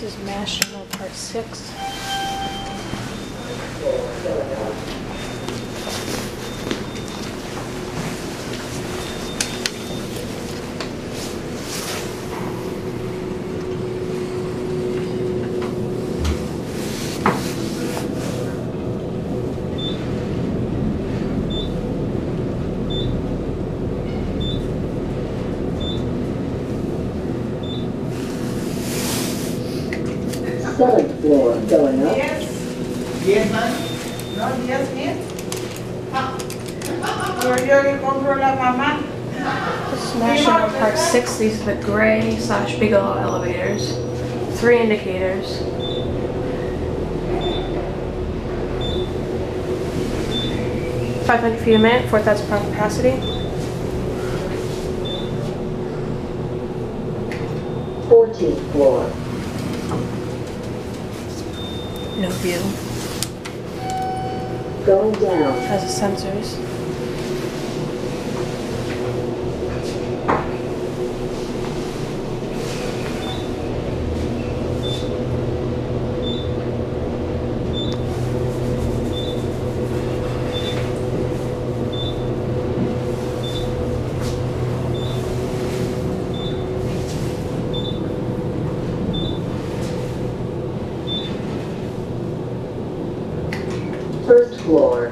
This is General Part 6. Seventh floor going up. Yes. Yes, ma'am. No, yes, miss. Pero yo que compro la mamá. This is Mass General Part 6. These are the gray slash Bigelow elevators. Three indicators. Five hundred feet a minute, four thousand pound capacity. Fourteenth floor. No view. Going down. Has the sensors. first floor.